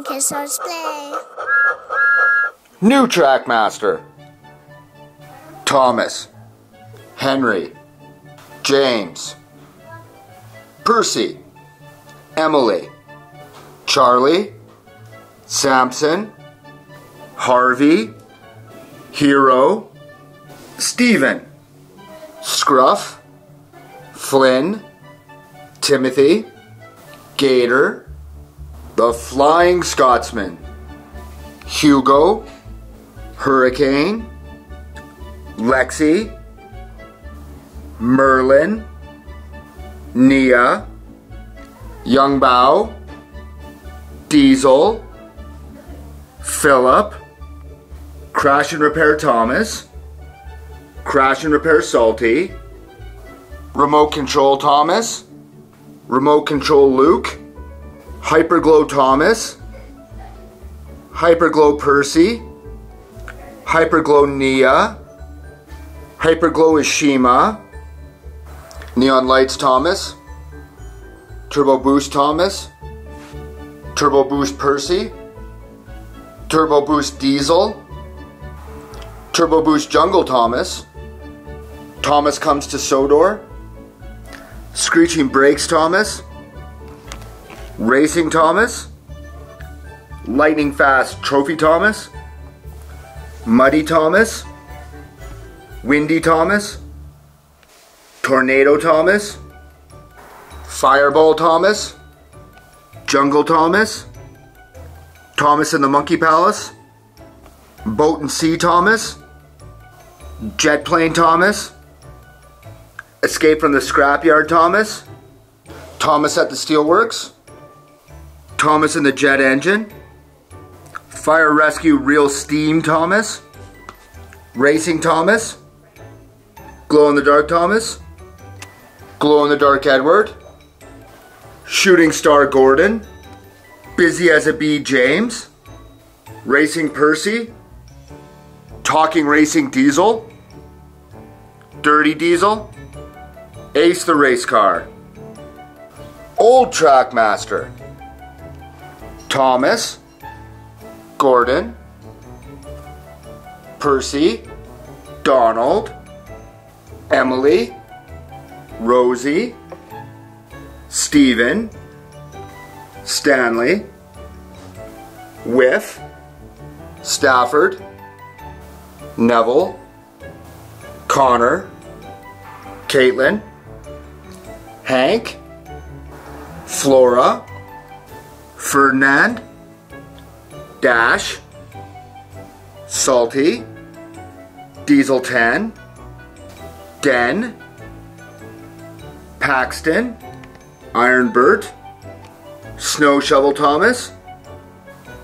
Kids Toys Play. New Trackmaster. Thomas. Henry. James. Percy. Emily. Charlie. Samson. Harvey. Hero. Stephen. Scruff. Flynn. Timothy. Gator. The Flying Scotsman. Hugo. Hurricane. Lexi. Merlin. Nia. Yong Bao. Diesel. Philip. Crash and Repair Thomas. Crash and Repair Salty. Remote Control Thomas. Remote Control Luke. Hyperglow Thomas. Hyperglow Percy. Hyperglow Nia. Hyperglow Ashima. Neon Lights Thomas. Turbo Boost Thomas. Turbo Boost Percy. Turbo Boost Diesel. Turbo Boost Jungle Thomas. Thomas comes to Sodor. Screeching Brakes Thomas. Racing Thomas. Lightning Fast Trophy Thomas. Muddy Thomas. Windy Thomas. Tornado Thomas. Fireball Thomas. Jungle Thomas. Thomas and the Monkey Palace. Boat and Sea Thomas. Jet Plane Thomas. Escape from the Scrapyard Thomas. Thomas at the Steelworks. Thomas and the Jet Engine. Fire Rescue Real Steam Thomas. Racing Thomas. Glow in the Dark Thomas. Glow in the Dark Edward. Shooting Star Gordon. Busy as a Bee James. Racing Percy. Talking Racing Diesel. Dirty Diesel. Ace the Race Car. Old Trackmaster. Thomas. Gordon. Percy. Donald. Emily. Rosie. Stephen. Stanley. Whiff. Stafford. Neville. Connor. Caitlin. Hank. Flora. Ferdinand. Dash. Salty. Diesel 10. Den. Paxton. Ironbird. Snow Shovel Thomas.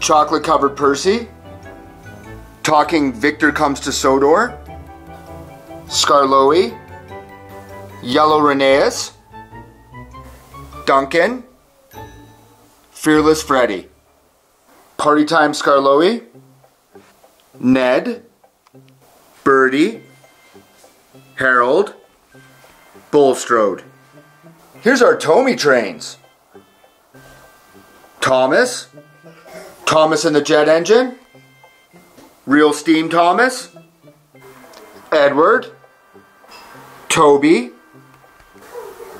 Chocolate Covered Percy. Talking Victor Comes to Sodor. Scarloey. Yellow Rheneas. Duncan. Fearless Freddy. Party Time Scarloey. Ned. Birdie. Harold. Bulstrode. Here's our Tomy trains. Thomas. Thomas and the jet engine. Real Steam Thomas. Edward. Toby.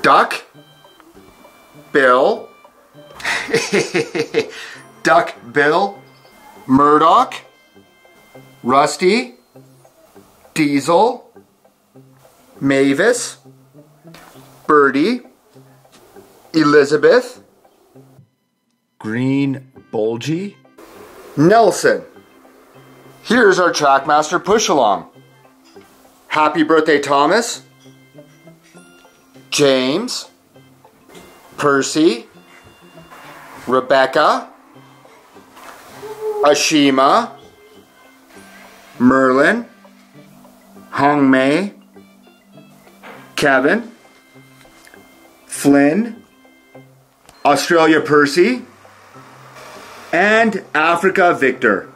Duck. Bill. Duck Bill. Murdoch. Rusty. Diesel. Mavis. Birdie. Elizabeth. Green Bulgy. Nelson. Here's our Trackmaster push along. Happy birthday, Thomas. James. Percy. Rebecca. Ashima. Merlin. Hong Mei. Kevin. Flynn. Australia Percy. And Africa Victor.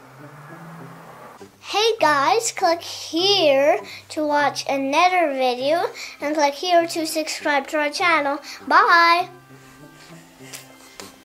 Hey guys, click here to watch another video and click here to subscribe to our channel. Bye!